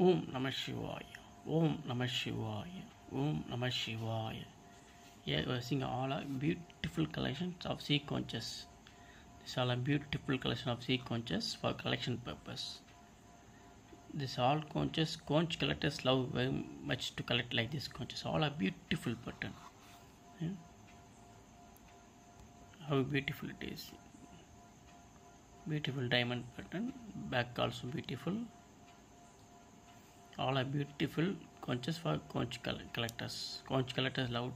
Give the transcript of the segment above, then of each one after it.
Om Namah Shivaya. Om Namah Shivaya. Om Namah Shivaya. Here we are seeing all are beautiful collections of sequences. These all are beautiful collection of sequences for collection purpose. This all conches, conch collectors love very much to collect like this conches. All are beautiful pattern. Yeah. How beautiful it is. Beautiful diamond pattern. Back also beautiful. All are beautiful conches for conch collectors. Conch collectors love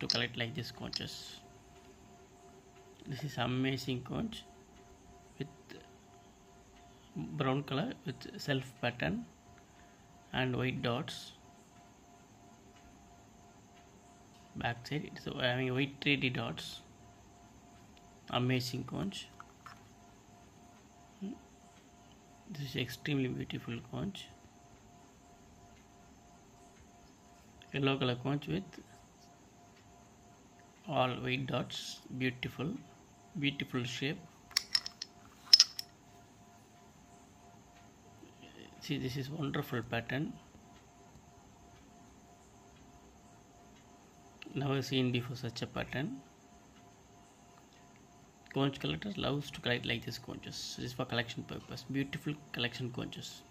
to collect like this conches. This is amazing conch with brown color with self pattern and white dots. Back side it's having white 3D dots. Amazing conch. Hmm. This is extremely beautiful conch. Yellow color conch with all white dots. Beautiful, beautiful shape. See, this is wonderful pattern. Never seen before such a pattern. Conch collectors loves to collect like this conches. This is for collection purpose. Beautiful collection conches.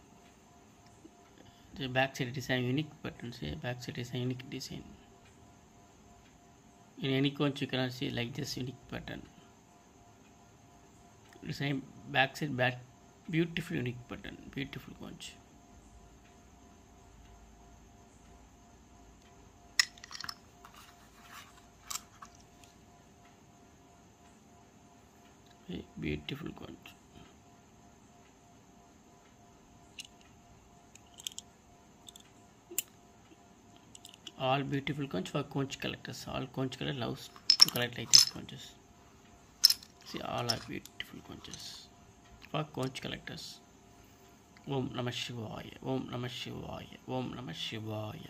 The back side it is a unique pattern. See, back a unique design. In any conch you cannot see like this unique pattern. Design back side back beautiful unique pattern. Beautiful conch. A beautiful conch. All beautiful conch for conch collectors. All conch collector loves to collect like these conches. See, all are beautiful conches for conch collectors. Om Namah Shivaya. Om Namah Shivaya. Om Namah Shivaya.